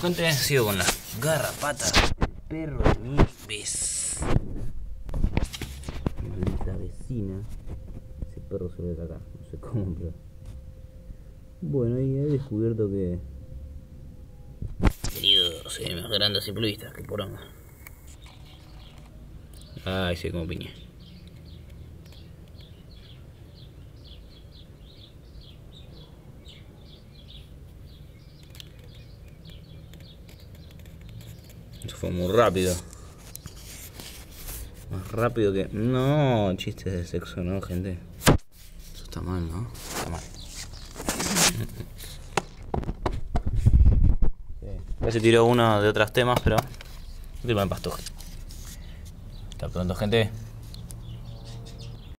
Gente, sigo con la garrapata perro de mi vez. La vecina. Ese perro se ve acá, no sé cómo, pero. Bueno, y he descubierto que. Queridos, eh, más grandes simplistas que poronga. Ay, sí, como piña. Eso fue muy rápido. Más rápido que... No, chistes de sexo, ¿no, gente? Eso está mal, ¿no? Está mal. Ya se tiró uno de otros temas, pero... Última en pasto. Hasta pronto, gente.